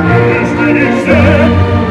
Ist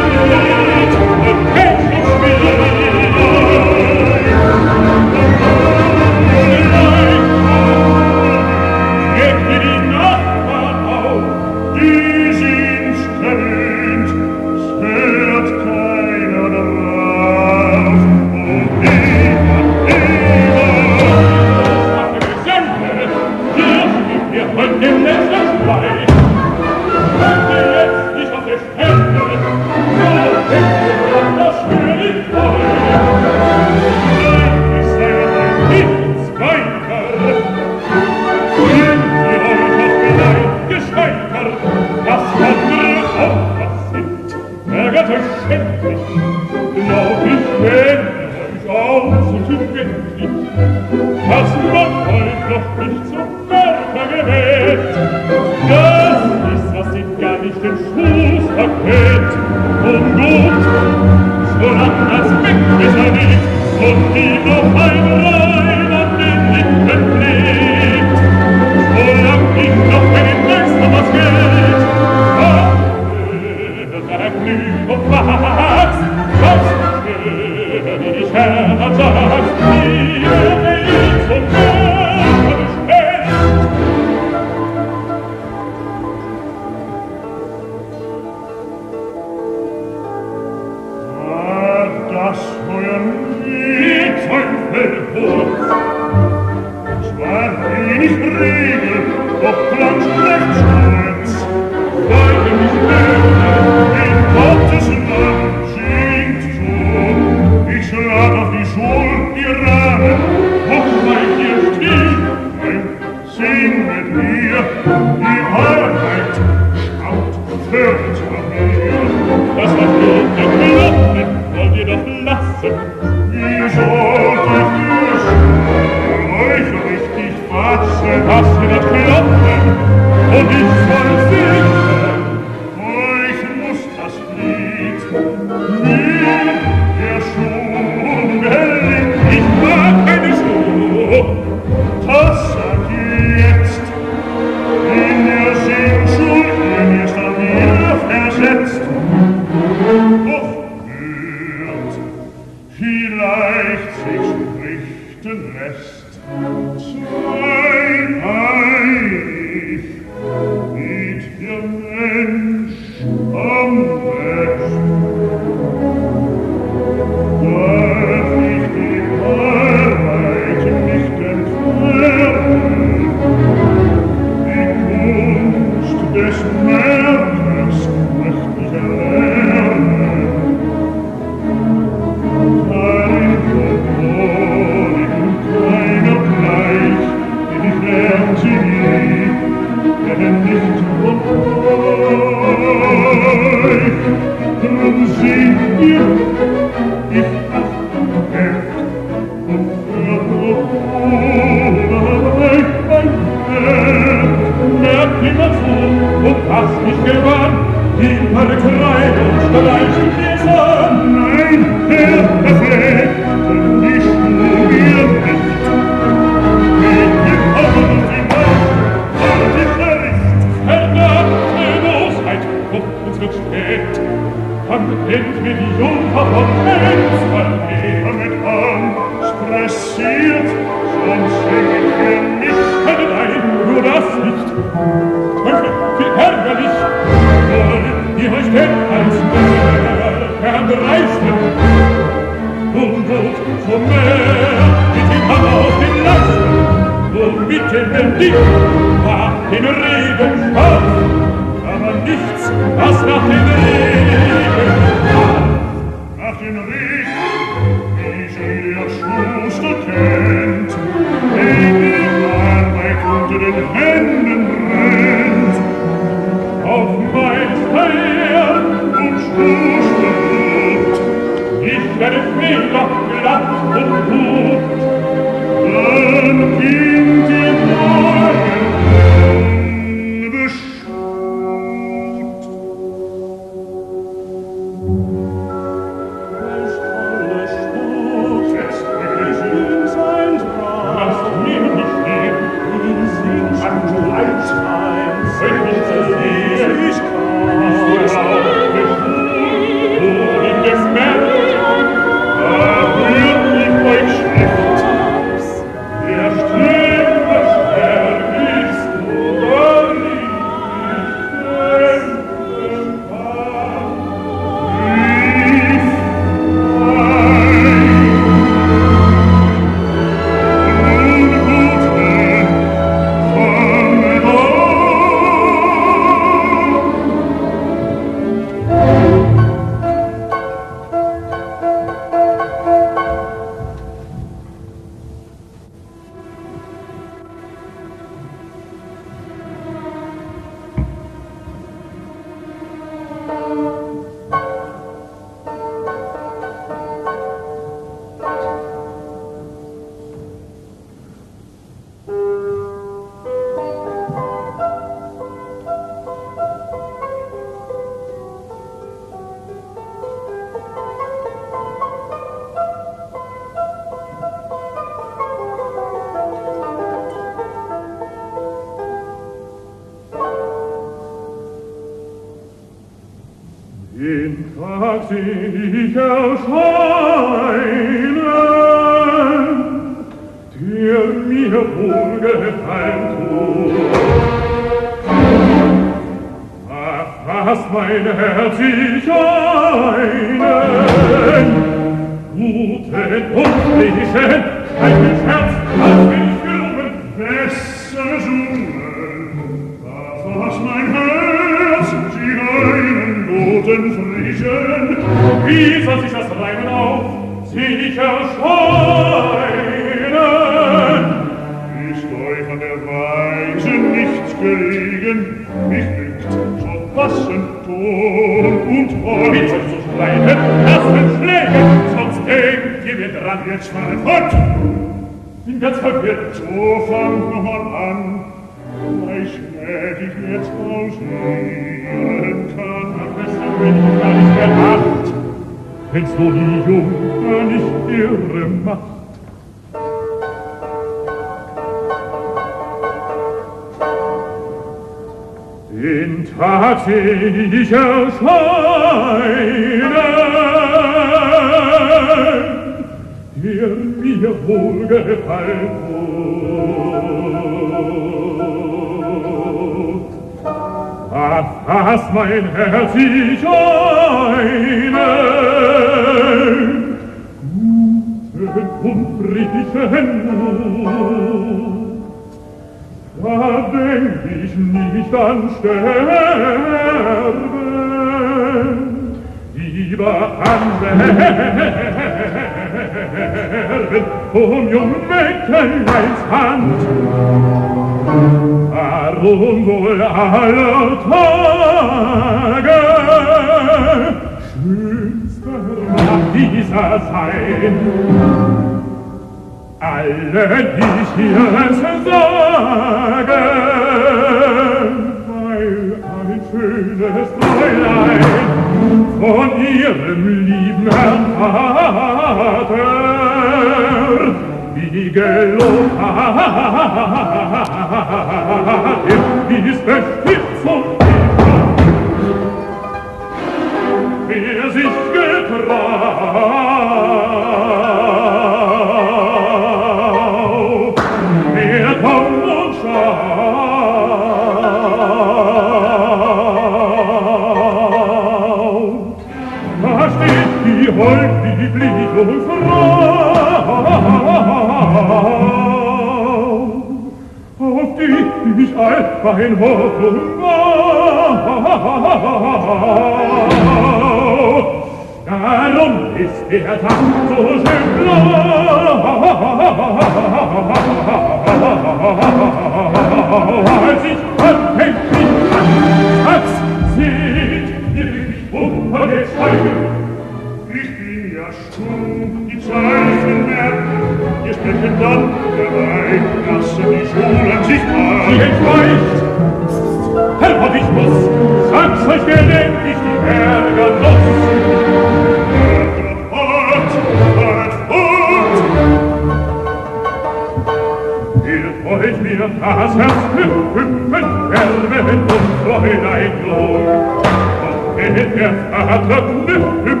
das Herz hüpfen, Erwähnt und Freude ein Glor. Doch geht der Vater hüpfen,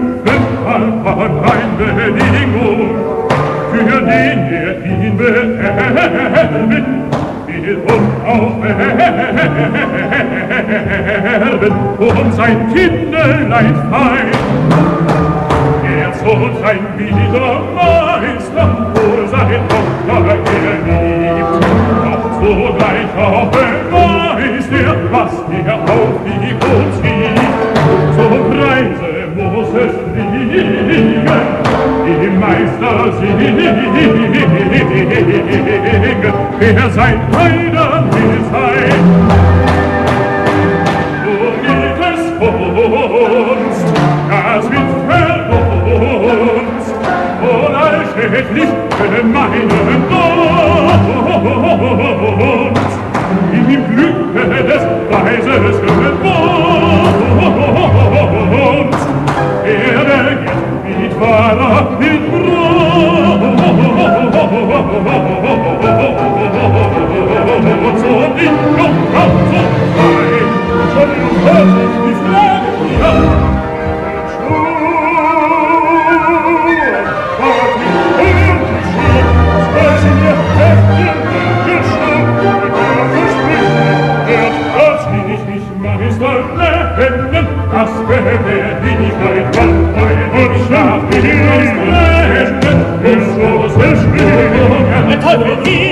Alpan ein Bedingung, für den er ihn beerbt, will uns auferwerben um sein Kinderlein frei. Er soll sein wilder Meister vor sein Tochter geliebt, doch zugleich auch Meister Sieg, wer sein Heiler will sein. Nur gilt es uns, das wird verlunst, und allschädlich für meinen Dunst, im Glücke des Weises gewohnt. Erde geht mit wahrer Das wäre die Niedrigkeit, meine Wirtschaft, die Niedrigkeit. 我愿意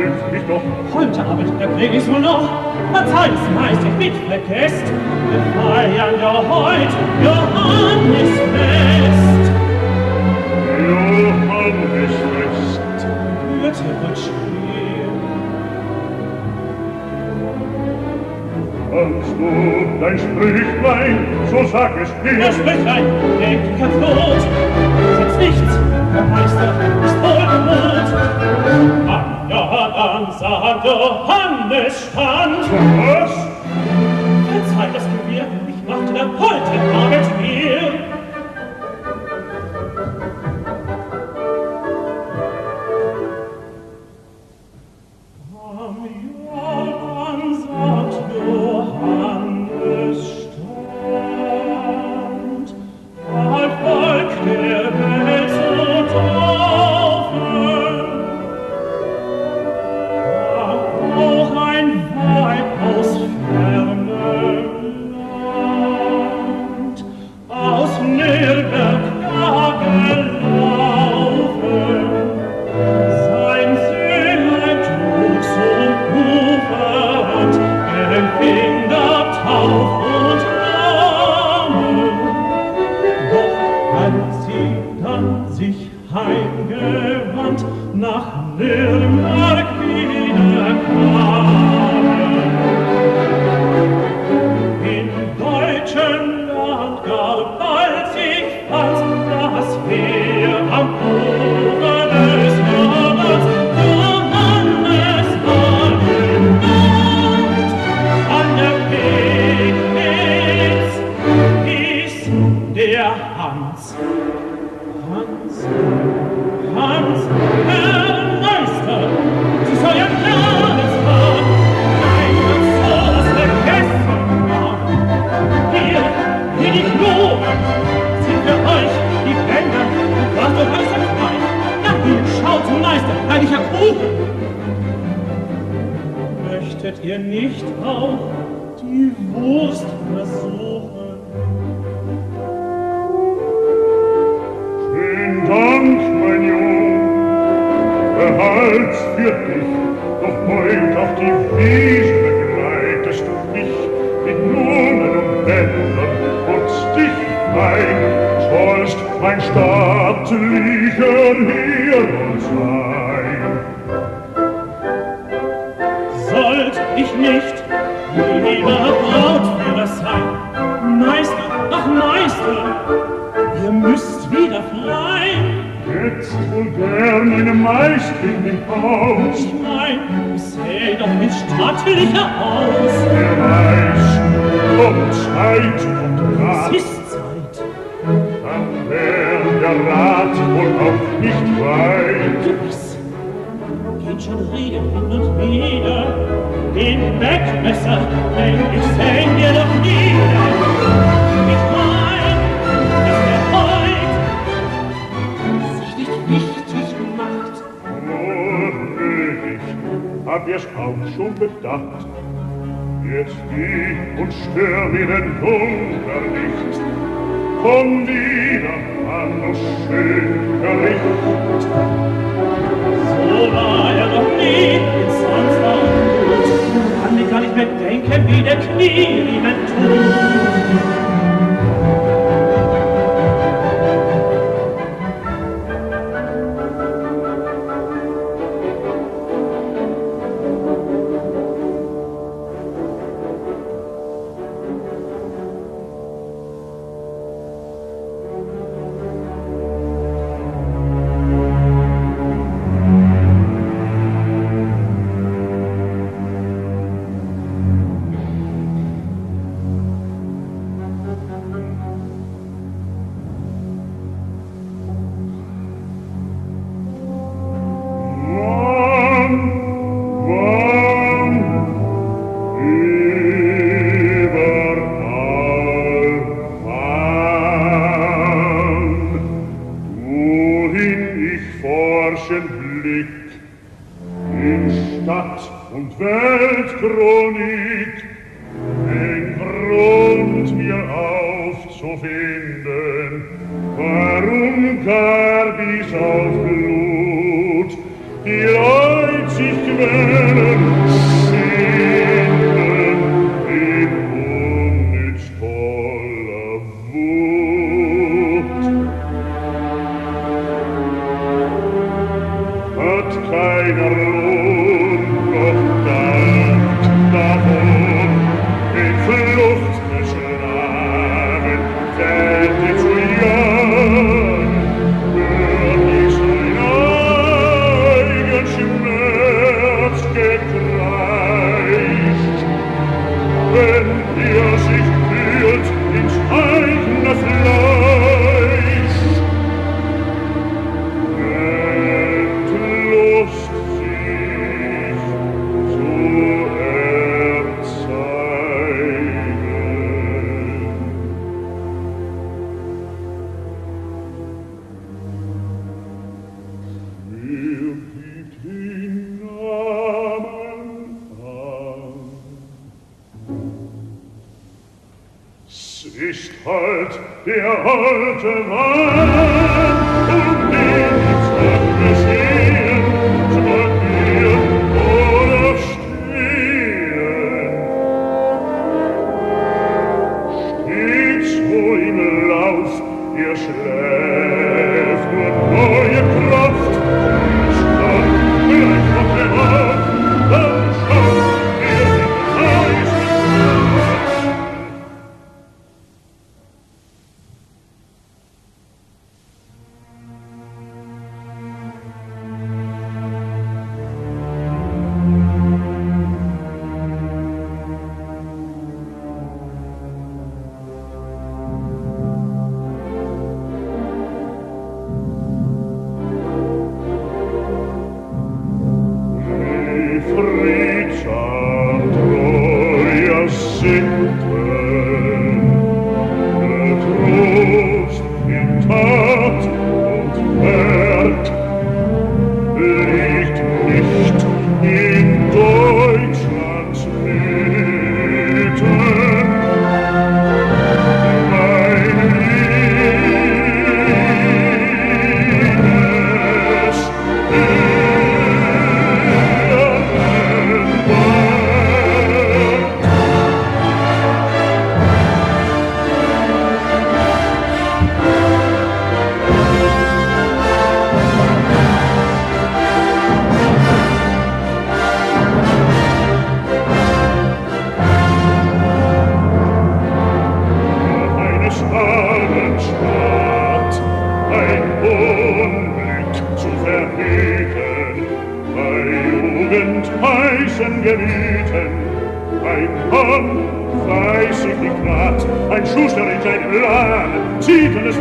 willst mich doch. Heute Abend der Krieg ist wohl noch, was alles meistig mit Fleck. Wir feiern ja heut Johannesfest. Johannisfest. Hörte man Kannst du dein Sprüchlein, so sag es dir. Der Sprüchlein, denk ich ganz los. Sitz nichts, der Meister ist Herr Johannes stand. Was? Verzeih das Gewirr, ich machte da Polten.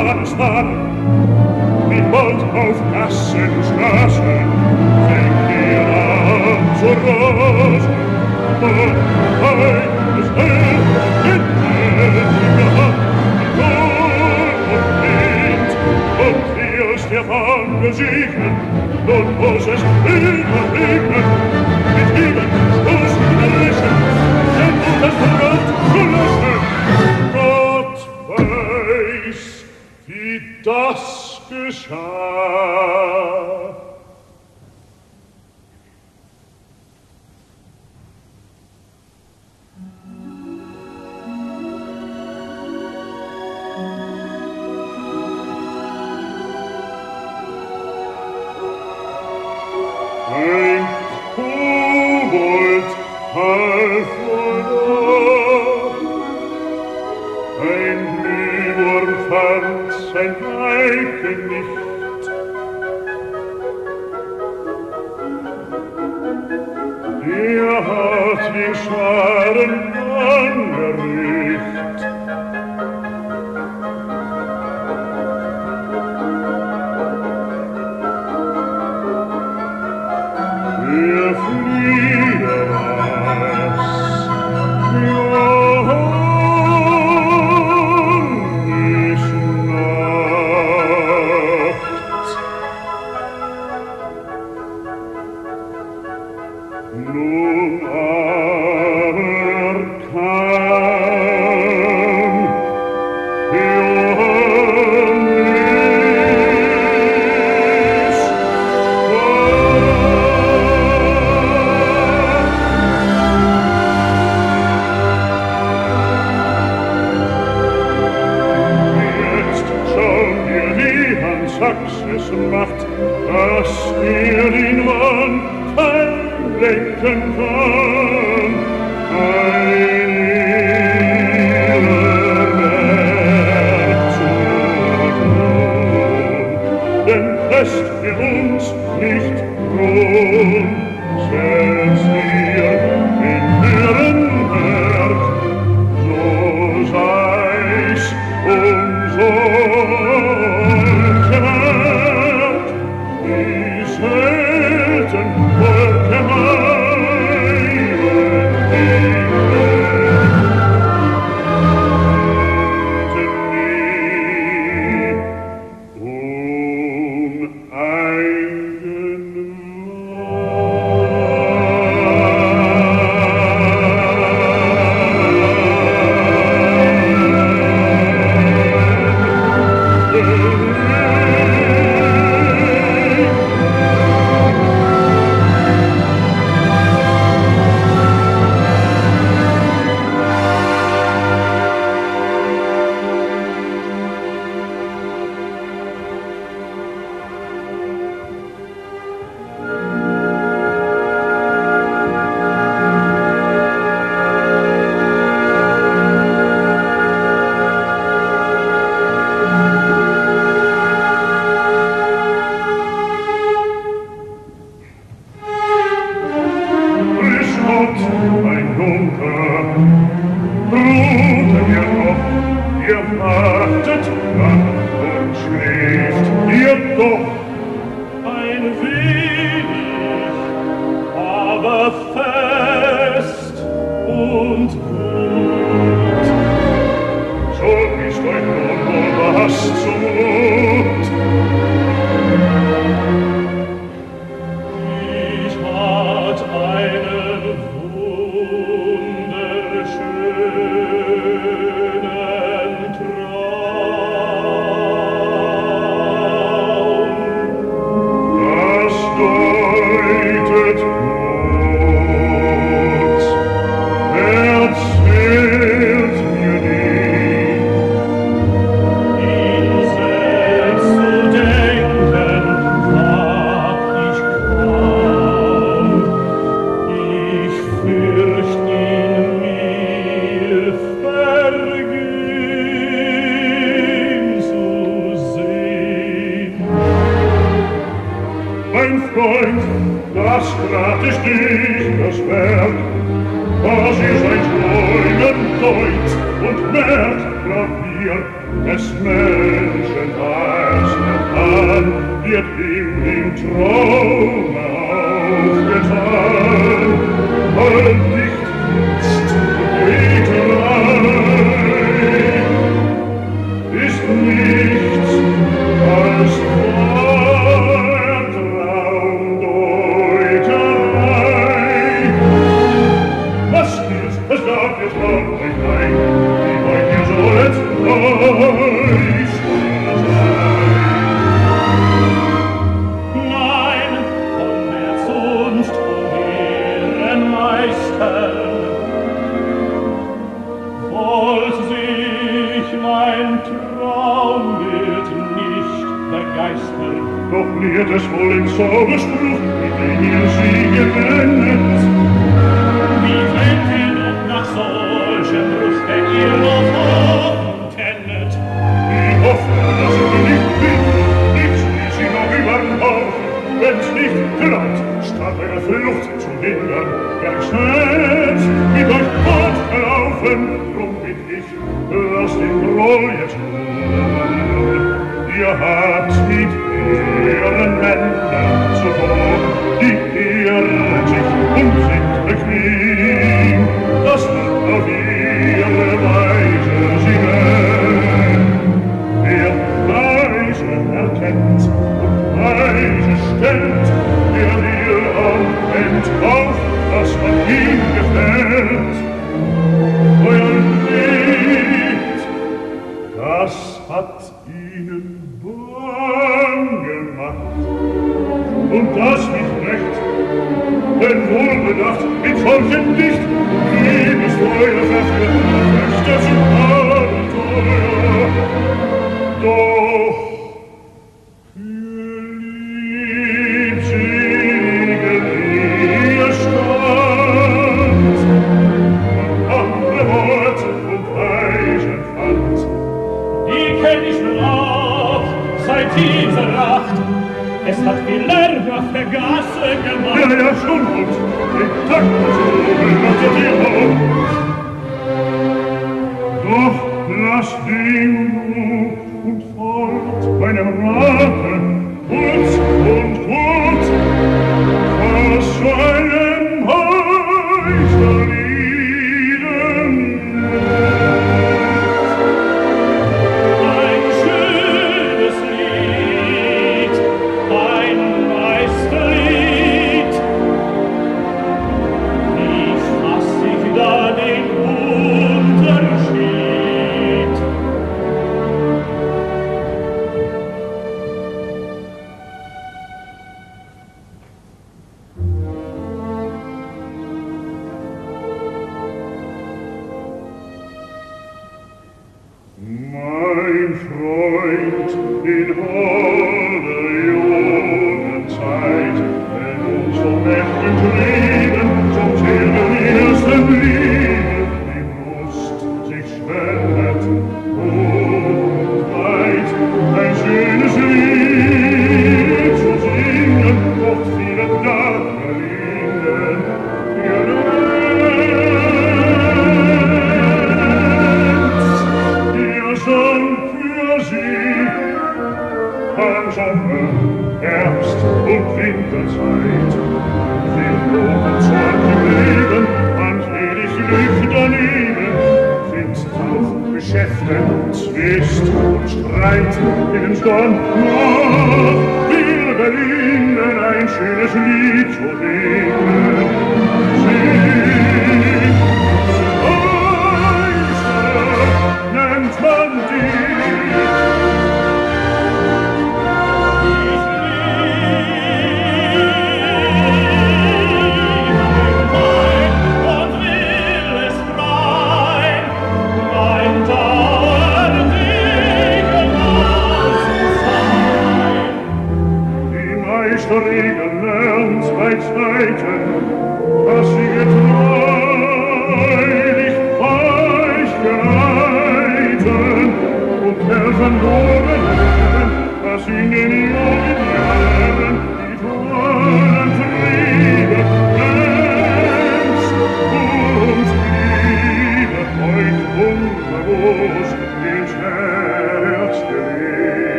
Stahlen, Stahlen, wie Bolt auf Gassen, Straßen, fängt ihr an zu rasen. Und eines Helms hinten ihr an, Hand. Und Wind, und wir ist der Wahn besiegen, und muss es immer regnen, Oh.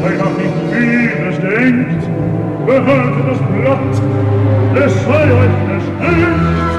weil man nicht vieles denkt, behörte das Blatt, es sei euch versteckt.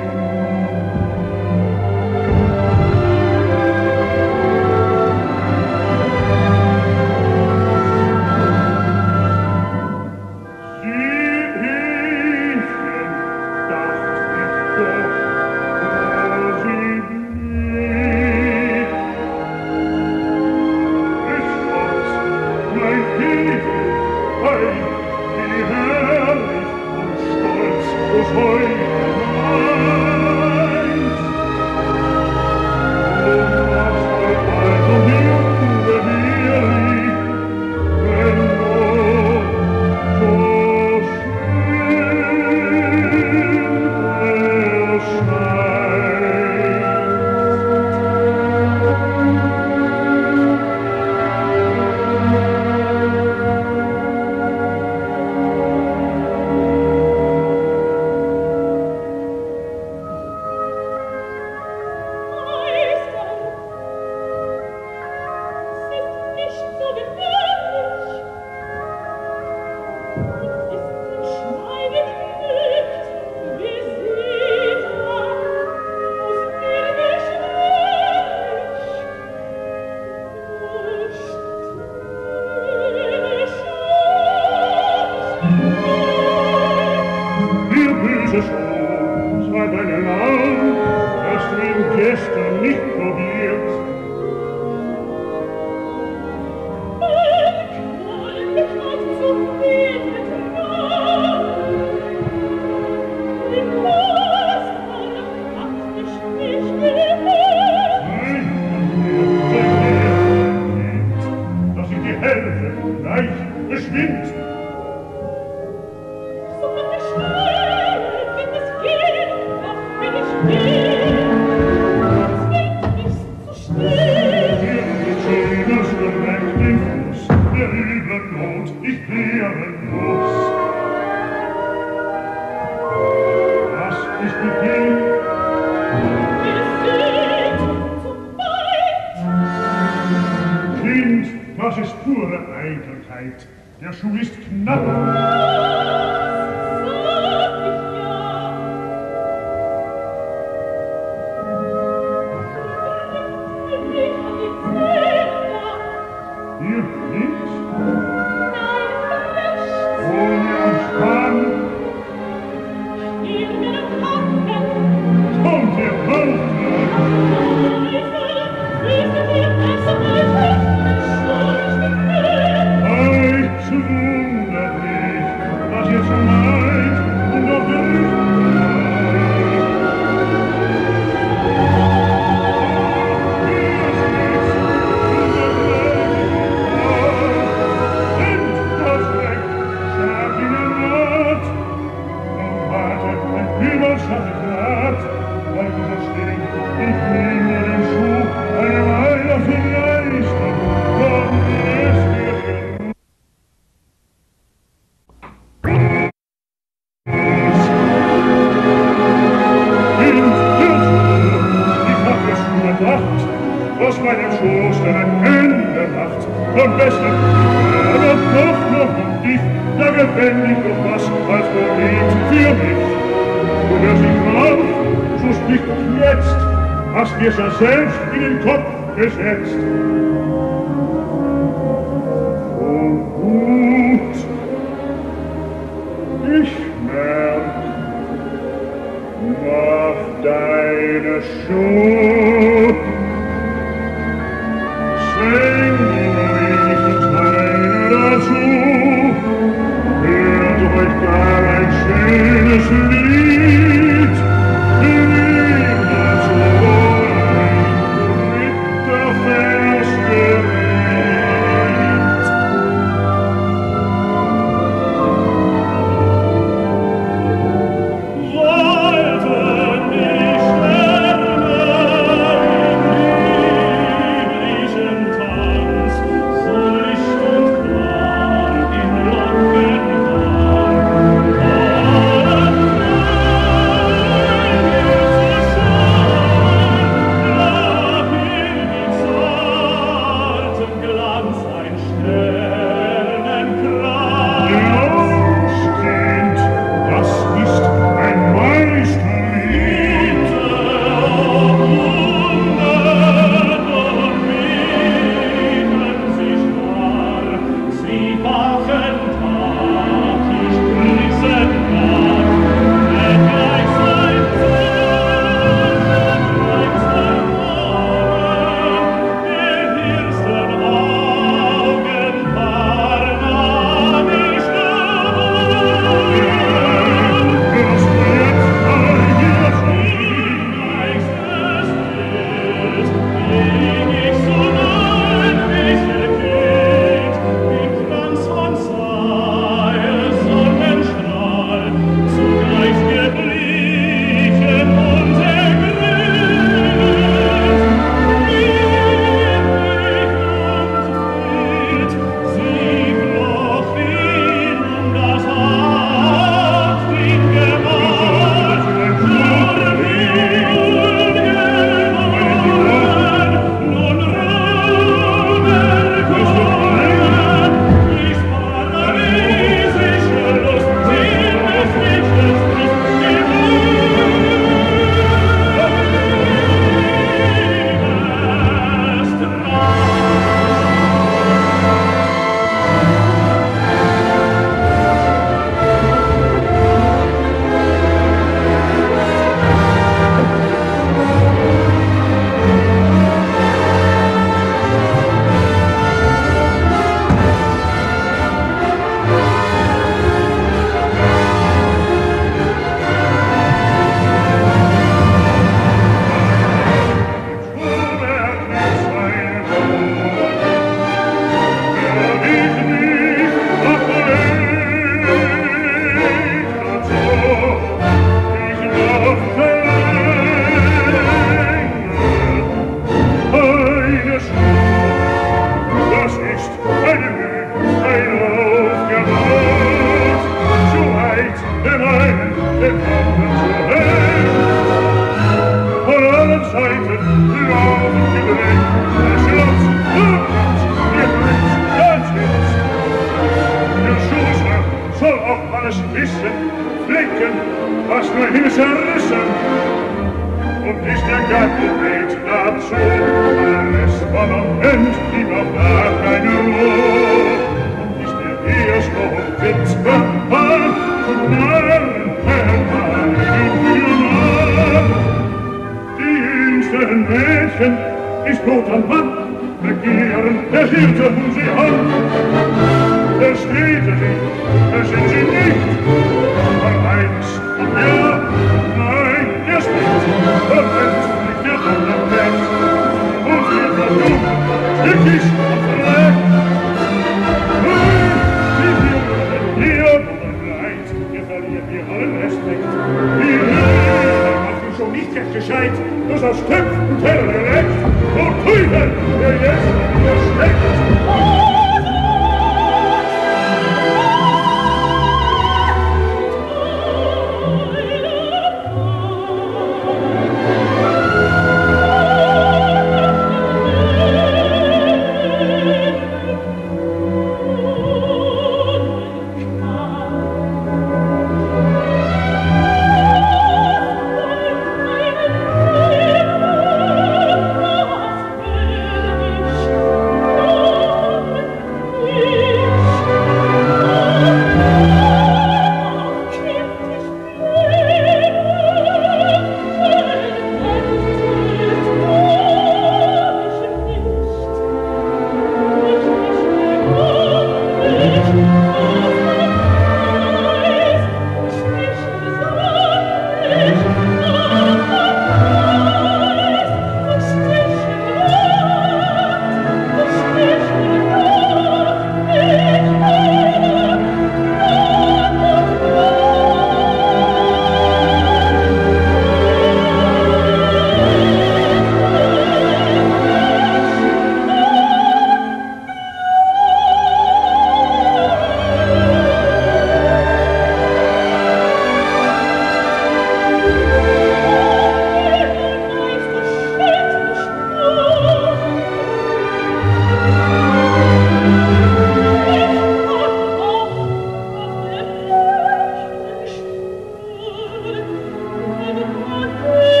我知。